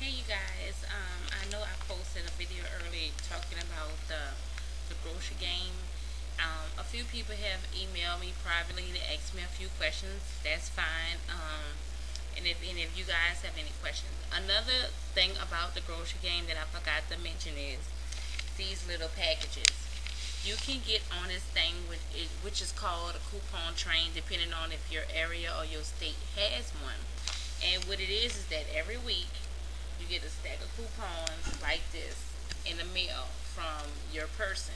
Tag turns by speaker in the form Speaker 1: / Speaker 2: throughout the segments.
Speaker 1: Hey you guys, um, I know I posted a video early talking about the, the grocery game. Um, a few people have emailed me privately to ask me a few questions. That's fine. Um, and if any of you guys have any questions. Another thing about the grocery game that I forgot to mention is these little packages. You can get on this thing with it, which is called a coupon train, depending on if your area or your state has one. And what it is is that every week you get a stack of coupons like this in the mail from your person.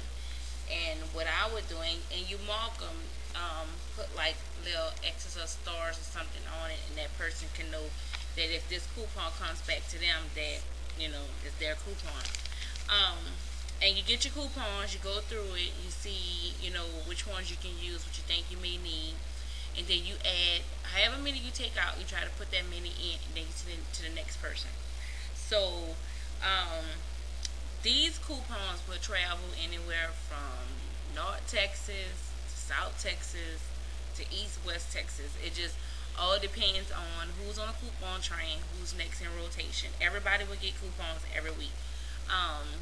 Speaker 1: And what I was doing, and you mark them, um, put like little X's or stars or something on it, and that person can know that if this coupon comes back to them, that you know it's their coupon. Um, and you get your coupons, you go through it, you see, you know, which ones you can use, what you think you may need, and then you add however many you take out, you try to put that many in, and then you send it to the next person. So, um, these coupons will travel anywhere from North Texas to South Texas to East West Texas. It just all depends on who's on a coupon train, who's next in rotation. Everybody will get coupons every week. Um,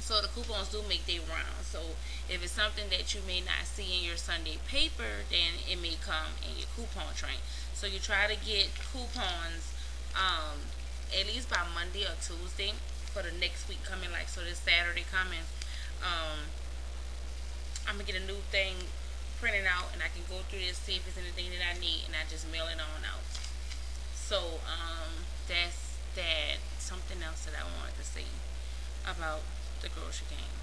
Speaker 1: so the coupons do make their rounds. So if it's something that you may not see in your Sunday paper, then it may come in your coupon train. So you try to get coupons um, at least by Monday or Tuesday for the next week coming. Like so, this Saturday coming, um, I'm gonna get a new thing printed out, and I can go through this, see if there's anything that I need, and I just mail it on out. So um, that's that. Something else that I wanted to say about the grocery game.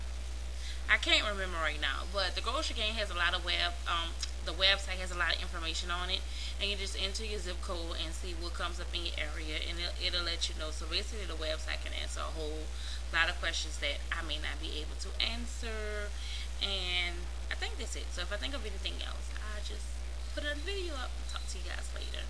Speaker 1: I can't remember right now, but the grocery game has a lot of web. Um, the website has a lot of information on it, and you just enter your zip code and see what comes up in your area, and it'll, it'll let you know. So basically, the website can answer a whole lot of questions that I may not be able to answer, and I think that's it. So if I think of anything else, I'll just put a video up and talk to you guys later.